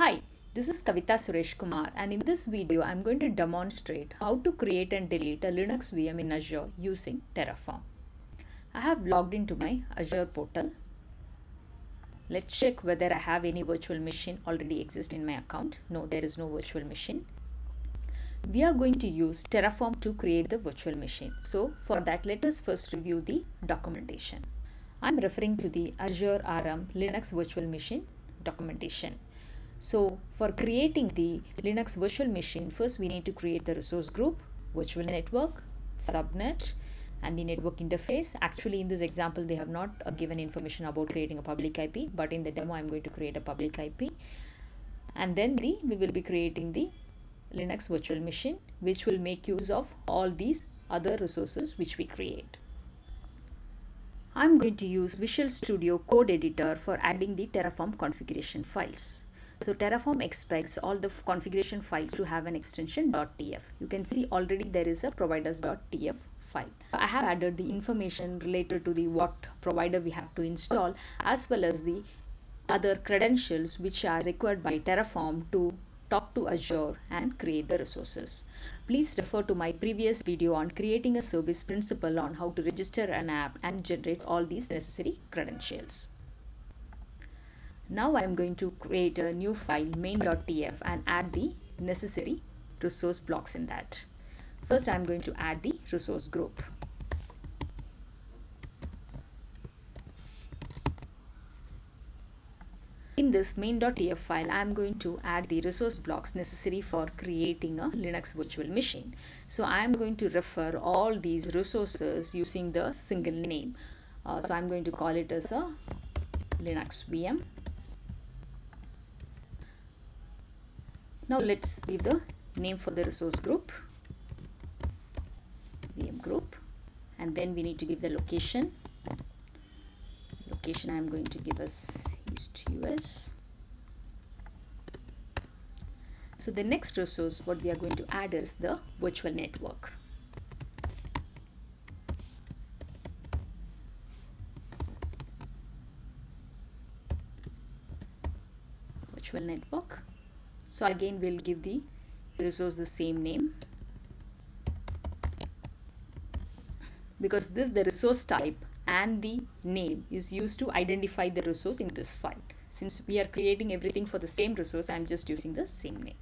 Hi, this is Kavitha Suresh Kumar and in this video I'm going to demonstrate how to create and delete a Linux VM in Azure using Terraform. I have logged into my Azure portal. Let's check whether I have any virtual machine already exist in my account. No, there is no virtual machine. We are going to use Terraform to create the virtual machine. So for that, let us first review the documentation. I'm referring to the Azure RM Linux virtual machine documentation. So for creating the Linux virtual machine, first we need to create the resource group, virtual network, subnet, and the network interface. Actually, in this example, they have not uh, given information about creating a public IP, but in the demo, I'm going to create a public IP. And then the we will be creating the Linux virtual machine, which will make use of all these other resources which we create. I'm going to use Visual Studio Code Editor for adding the Terraform configuration files. So Terraform expects all the configuration files to have an extension .tf. You can see already there is a providers.tf file. I have added the information related to the what provider we have to install as well as the other credentials which are required by Terraform to talk to Azure and create the resources. Please refer to my previous video on creating a service principal on how to register an app and generate all these necessary credentials. Now I am going to create a new file main.tf and add the necessary resource blocks in that. First I am going to add the resource group. In this main.tf file, I am going to add the resource blocks necessary for creating a Linux virtual machine. So I am going to refer all these resources using the single name. Uh, so I'm going to call it as a Linux VM. Now let's give the name for the resource group, VM group, and then we need to give the location. Location I am going to give us East US. So the next resource what we are going to add is the virtual network. Virtual network. So again we'll give the resource the same name because this the resource type and the name is used to identify the resource in this file. Since we are creating everything for the same resource, I'm just using the same name.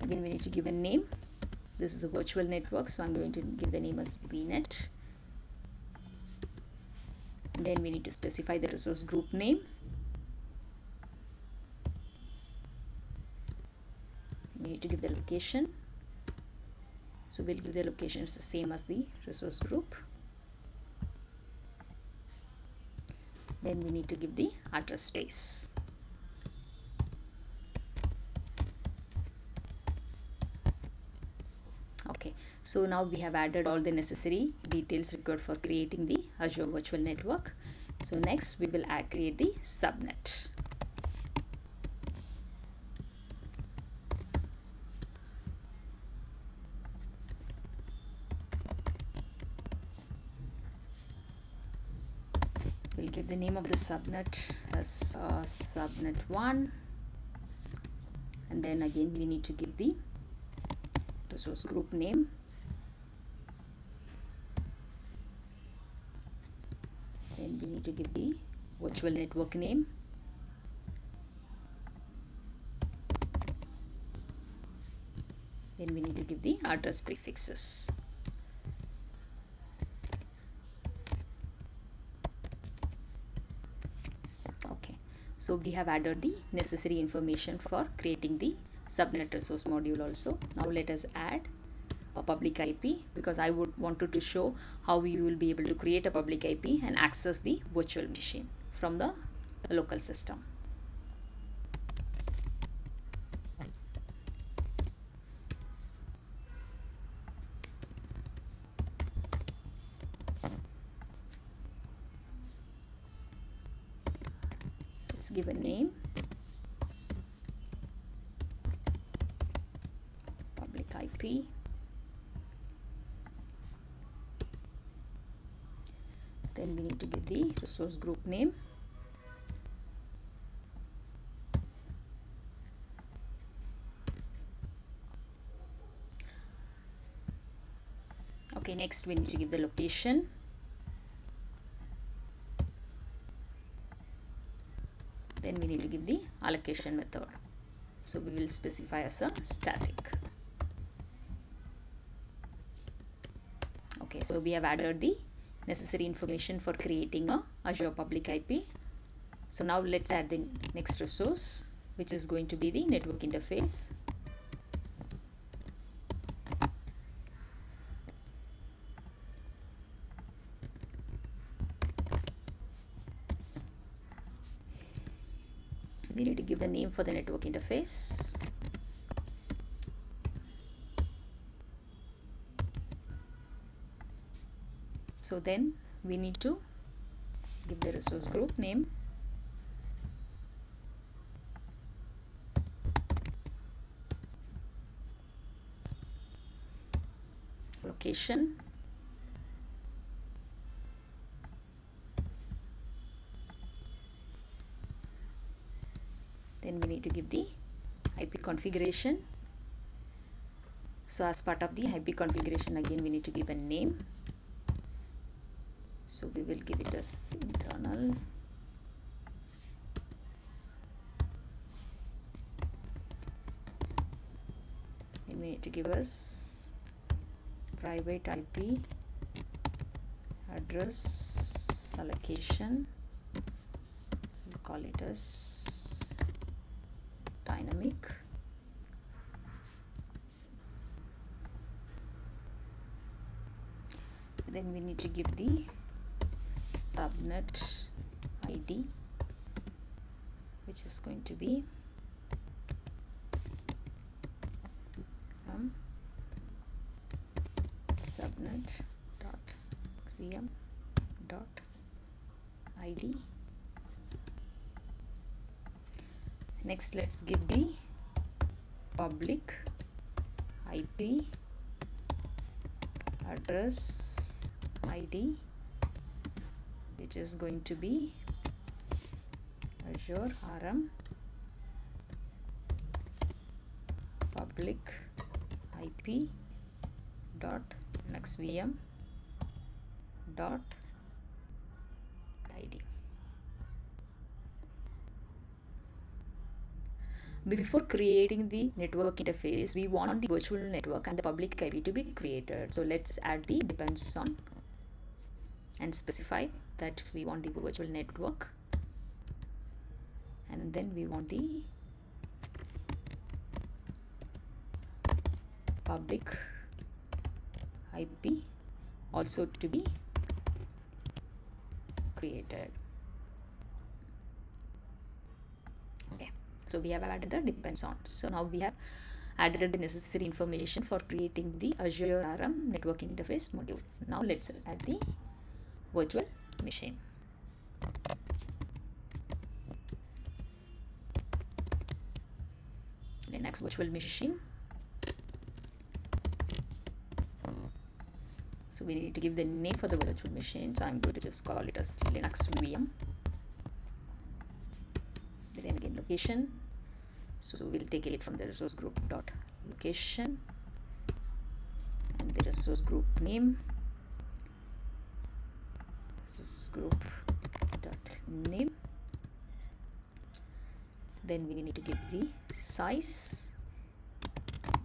Again, we need to give a name. This is a virtual network, so I'm going to give the name as VNet. then we need to specify the resource group name. Need to give the location. So we'll give the location is the same as the resource group. Then we need to give the address space. Okay, so now we have added all the necessary details required for creating the Azure Virtual Network. So next we will add create the subnet. we'll give the name of the subnet as uh, subnet 1 and then again we need to give the resource group name. Then we need to give the virtual network name. Then we need to give the address prefixes so we have added the necessary information for creating the subnet resource module also. Now let us add a public IP because I would wanted to show how we will be able to create a public IP and access the virtual machine from the local system IP. Then we need to give the resource group name. Okay, next we need to give the location. Then we need to give the allocation method. So we will specify as a static. So we have added the necessary information for creating a azure public ip so now let's add the next resource which is going to be the network interface. We need to give the name for the network interface so then we need to give the resource group name. Location. Then we need to give the IP configuration. So as part of the IP configuration again we need to give a name so we will give it as internal. Then we need to give us private IP address allocation. We'll call it as dynamic. Then we need to give the subnet id which is going to be um, subnet dot dot id next let's give the public ip address id which is going to be azure rm public ip dot linuxvm dot id before creating the network interface we want the virtual network and the public ip to be created. So let's add the depends on and specify that we want the virtual network. And then we want the public IP also to be created. Okay so we have added the depends on. So now we have added the necessary information for creating the Azure RM network interface module. Now let's add the virtual machine. Linux virtual machine. So we need to give the name for the virtual machine. So I'm going to just call it as Linux VM. Then again location. So we'll take it from the resource group dot location. And the resource group name resource group dot name. Then we need to give the size.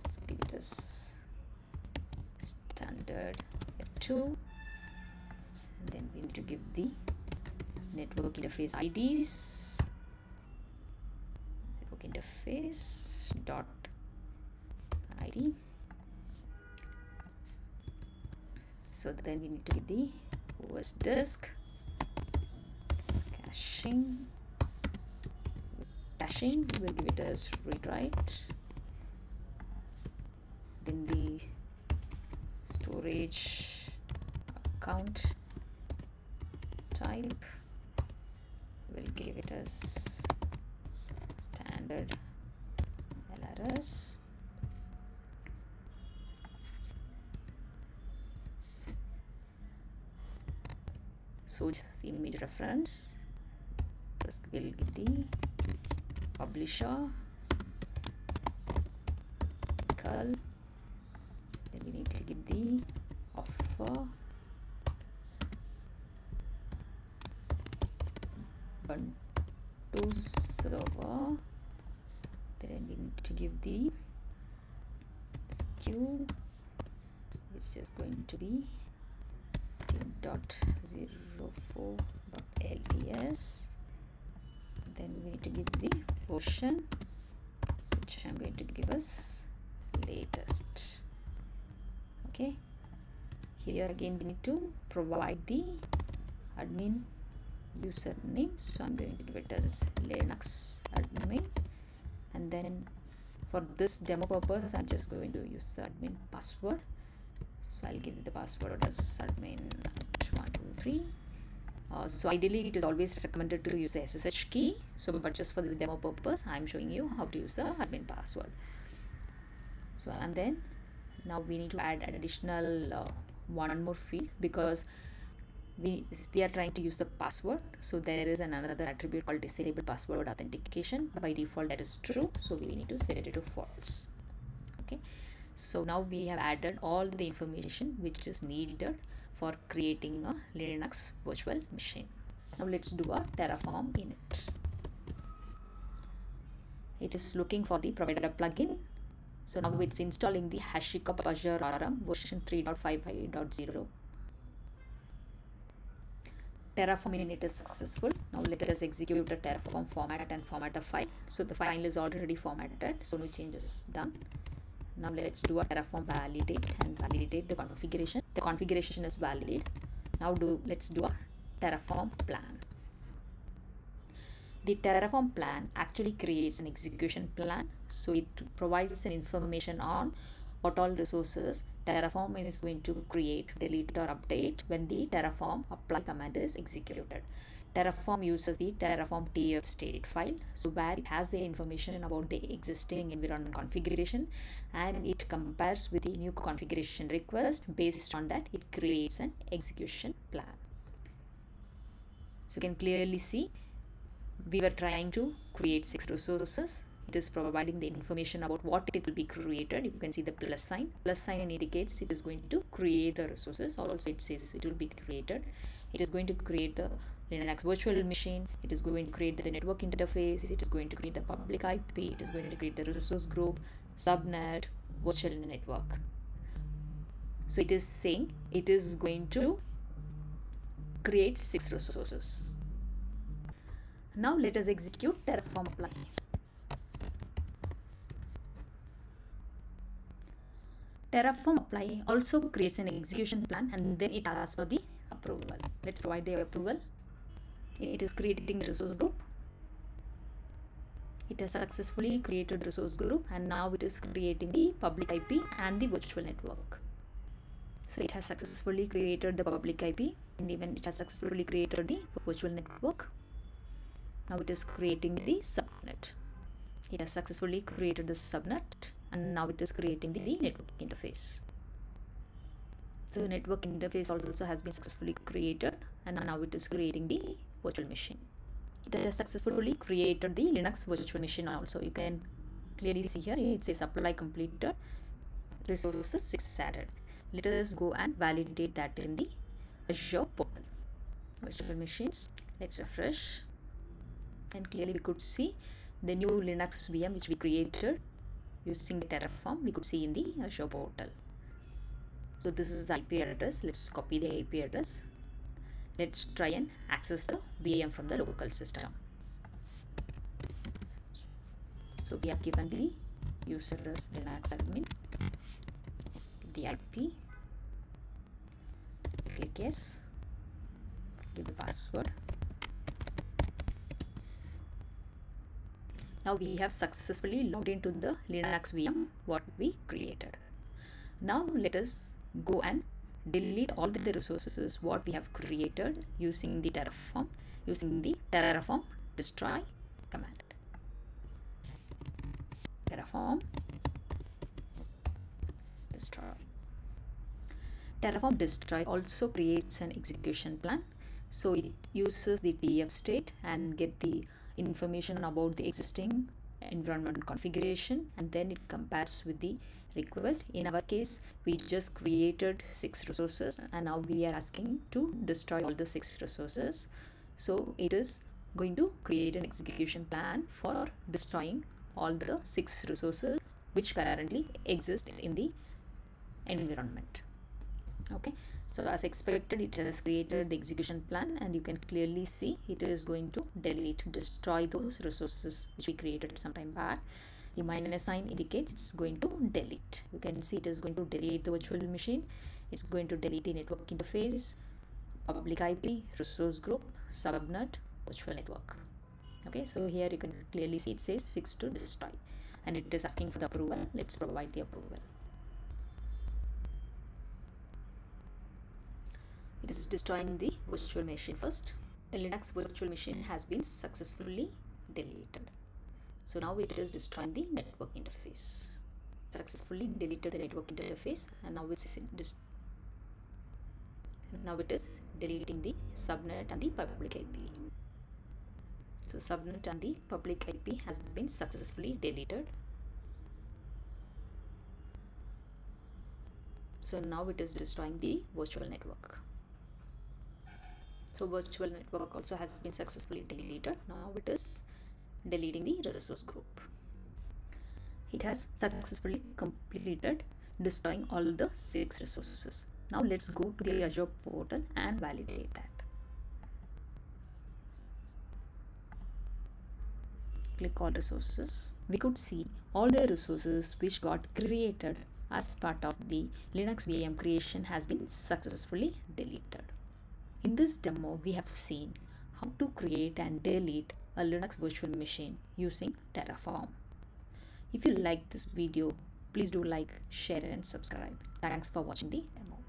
Let's give it as standard f2 and then we need to give the network interface IDs network interface dot ID so then we need to give the OS disk. Caching. Caching we will give it as read write then the storage account type we'll give it as standard LRS source image reference first we'll give the publisher. Call then we need to give the offer server ubuntu server then we need to give the SKU which is going to be 10.04.ls then we need to give the version which I'm going to give us latest. Okay. Here again we need to provide the admin username. So I'm going to give it as Linux admin. And then for this demo purpose I'm just going to use the admin password so I'll give the password as admin 123 uh, so ideally it is always recommended to use the SSH key. So but just for the demo purpose I'm showing you how to use the admin password. So and then now we need to add an additional uh, one more field because we, we are trying to use the password. So there is an another attribute called disable password authentication. By default that is true. So we need to set it to false. Okay so now we have added all the information which is needed for creating a linux virtual machine now let's do a terraform init it is looking for the provider plugin so now it's installing the HashiCorp Azure RM version 3.55.0 Terraform init is successful. Now let us execute the Terraform format and format the file. So the file is already formatted, so no changes done. Now let's do a Terraform validate and validate the configuration. The configuration is valid. Now do let's do a Terraform plan. The Terraform plan actually creates an execution plan. So it provides an information on what all resources Terraform is going to create, delete or update when the Terraform apply command is executed. Terraform uses the Terraform TF state file, so where it has the information about the existing environment configuration and it compares with the new configuration request. Based on that, it creates an execution plan. So you can clearly see we were trying to create six resources. It is providing the information about what it will be created. You can see the plus sign. Plus sign indicates it is going to create the resources. Also it says it will be created. It is going to create the linux virtual machine. It is going to create the network interface. It is going to create the public ip it is going to create the resource group subnet virtual network. So it is saying it is going to create six resources. Now let us execute terraform apply. Terraform apply also creates an execution plan and then it asks for the approval. Let's provide the approval. It is creating the resource group. It has successfully created resource group and now it is creating the public IP and the virtual network. So it has successfully created the public IP and even it has successfully created the virtual network. Now it is creating the subnet. It has successfully created the subnet and now it is creating the network interface so network interface also has been successfully created and now it is creating the virtual machine. It has successfully created the linux virtual machine also. You can clearly see here it says apply completed resources 6 added. Let us go and validate that in the azure portal. Virtual machines let's refresh. And clearly we could see the new linux vm which we created using the terraform we could see in the azure portal. So this is the ip address. Let's copy the ip address let's try and access the vm from the local system. So we have given the user as linux admin the ip click yes give the password. Now we have successfully logged into the linux vm what we created. Now let us go and delete all the resources what we have created using the terraform using the terraform destroy command. Terraform destroy. Terraform destroy also creates an execution plan. So it uses the tf state and get the information about the existing environment configuration and then it compares with the request. In our case we just created six resources and now we are asking to destroy all the six resources. So it is going to create an execution plan for destroying all the six resources which currently exist in the environment. Okay? So as expected it has created the execution plan and you can clearly see it is going to delete destroy those resources which we created some time back the minus sign indicates it's going to delete. You can see it is going to delete the virtual machine. It's going to delete the network interface public ip resource group subnet virtual network. Okay so here you can clearly see it says 6 to destroy. And it is asking for the approval. Let's provide the approval. It is destroying the virtual machine first. The linux virtual machine has been successfully deleted so now it is destroying the network interface. Successfully deleted the network interface and now it's now it is deleting the subnet and the public ip so subnet and the public ip has been successfully deleted. So now it is destroying the virtual network. So virtual network also has been successfully deleted. Now it is deleting the resource group. It has successfully completed destroying all the six resources. Now let's go to the azure portal and validate that. Click all resources. We could see all the resources which got created as part of the linux vm creation has been successfully deleted. In this demo, we have seen how to create and delete a Linux virtual machine using Terraform. If you like this video, please do like, share and subscribe. Thanks for watching the demo.